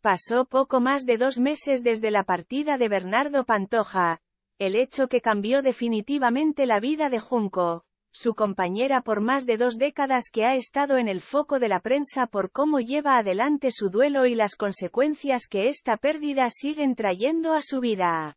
Pasó poco más de dos meses desde la partida de Bernardo Pantoja, el hecho que cambió definitivamente la vida de Junco, su compañera por más de dos décadas que ha estado en el foco de la prensa por cómo lleva adelante su duelo y las consecuencias que esta pérdida siguen trayendo a su vida.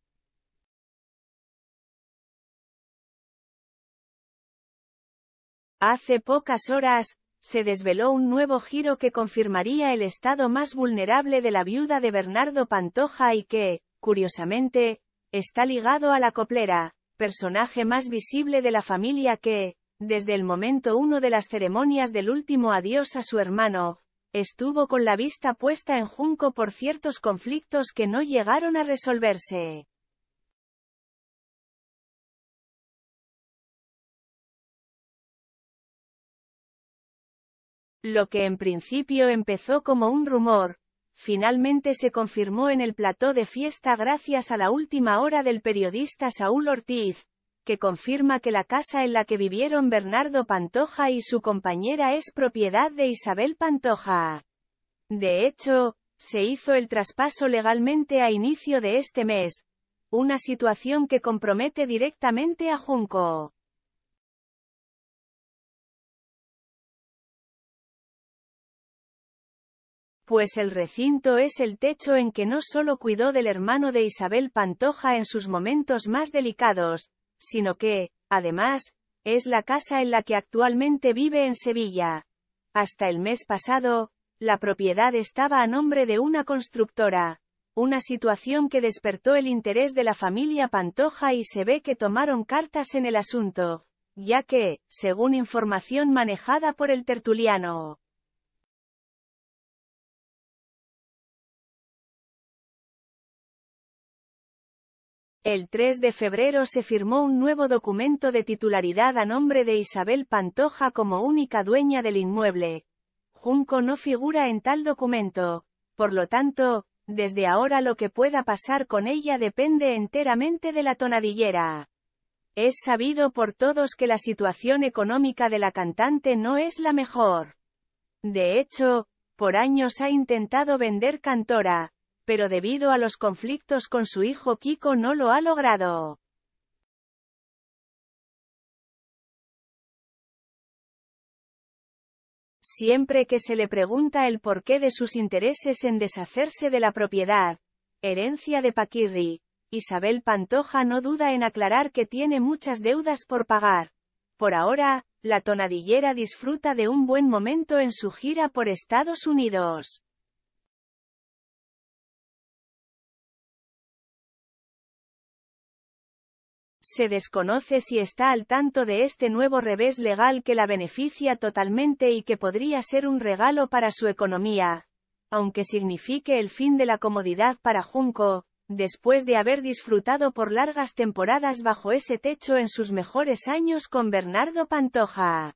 Hace pocas horas, se desveló un nuevo giro que confirmaría el estado más vulnerable de la viuda de Bernardo Pantoja y que, curiosamente, está ligado a la coplera, personaje más visible de la familia que, desde el momento uno de las ceremonias del último adiós a su hermano, estuvo con la vista puesta en Junco por ciertos conflictos que no llegaron a resolverse. Lo que en principio empezó como un rumor, finalmente se confirmó en el plató de fiesta gracias a la última hora del periodista Saúl Ortiz, que confirma que la casa en la que vivieron Bernardo Pantoja y su compañera es propiedad de Isabel Pantoja. De hecho, se hizo el traspaso legalmente a inicio de este mes, una situación que compromete directamente a Junco. Pues el recinto es el techo en que no solo cuidó del hermano de Isabel Pantoja en sus momentos más delicados, sino que, además, es la casa en la que actualmente vive en Sevilla. Hasta el mes pasado, la propiedad estaba a nombre de una constructora, una situación que despertó el interés de la familia Pantoja y se ve que tomaron cartas en el asunto, ya que, según información manejada por el tertuliano, El 3 de febrero se firmó un nuevo documento de titularidad a nombre de Isabel Pantoja como única dueña del inmueble. Junco no figura en tal documento. Por lo tanto, desde ahora lo que pueda pasar con ella depende enteramente de la tonadillera. Es sabido por todos que la situación económica de la cantante no es la mejor. De hecho, por años ha intentado vender Cantora, pero debido a los conflictos con su hijo Kiko no lo ha logrado. Siempre que se le pregunta el porqué de sus intereses en deshacerse de la propiedad, herencia de Paquirri, Isabel Pantoja no duda en aclarar que tiene muchas deudas por pagar. Por ahora, la tonadillera disfruta de un buen momento en su gira por Estados Unidos. Se desconoce si está al tanto de este nuevo revés legal que la beneficia totalmente y que podría ser un regalo para su economía. Aunque signifique el fin de la comodidad para Junco, después de haber disfrutado por largas temporadas bajo ese techo en sus mejores años con Bernardo Pantoja.